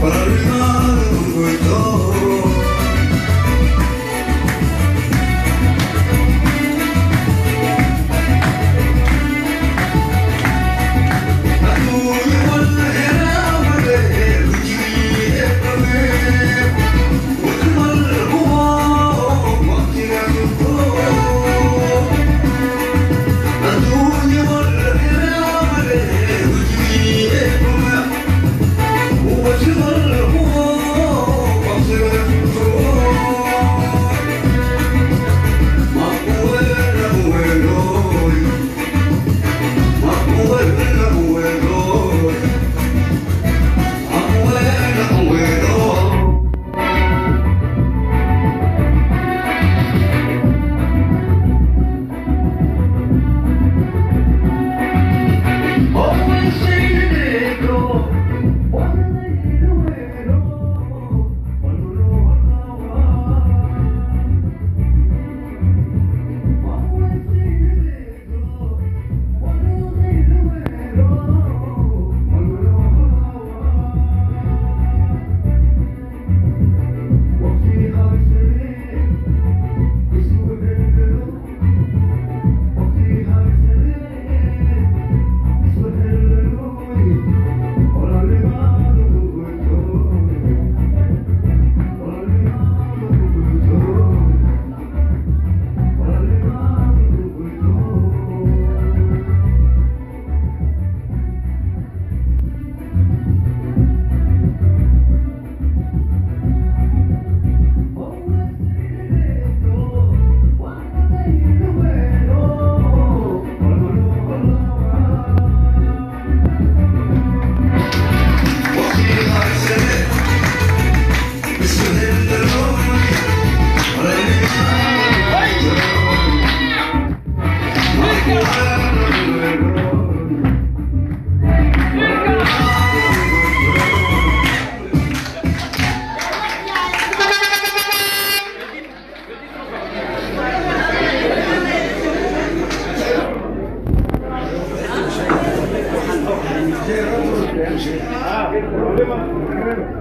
Parma ضرور